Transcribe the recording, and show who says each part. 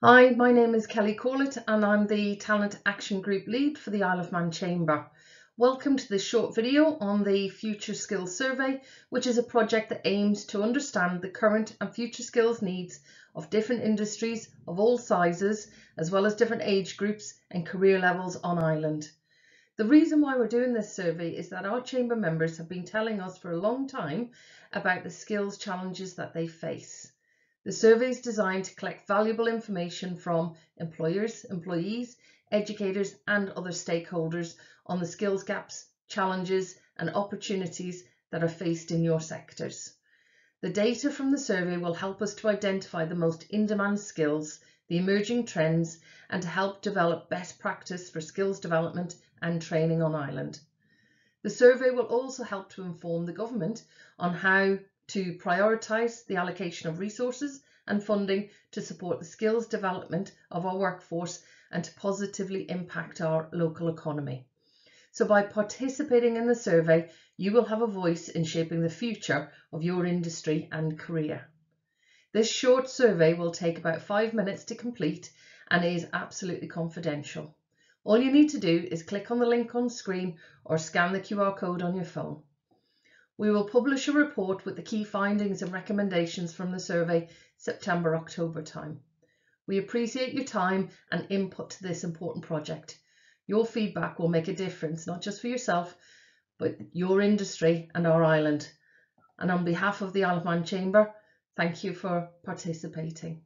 Speaker 1: Hi, my name is Kelly Corlett and I'm the Talent Action Group Lead for the Isle of Man Chamber. Welcome to this short video on the Future Skills Survey, which is a project that aims to understand the current and future skills needs of different industries of all sizes, as well as different age groups and career levels on island. The reason why we're doing this survey is that our Chamber members have been telling us for a long time about the skills challenges that they face. The survey is designed to collect valuable information from employers, employees, educators and other stakeholders on the skills gaps, challenges and opportunities that are faced in your sectors. The data from the survey will help us to identify the most in-demand skills, the emerging trends and to help develop best practice for skills development and training on island. The survey will also help to inform the government on how to prioritise the allocation of resources and funding to support the skills development of our workforce and to positively impact our local economy. So by participating in the survey, you will have a voice in shaping the future of your industry and career. This short survey will take about five minutes to complete and is absolutely confidential. All you need to do is click on the link on screen or scan the QR code on your phone. We will publish a report with the key findings and recommendations from the survey September, October time. We appreciate your time and input to this important project. Your feedback will make a difference, not just for yourself, but your industry and our island. And on behalf of the Isle of Man Chamber, thank you for participating.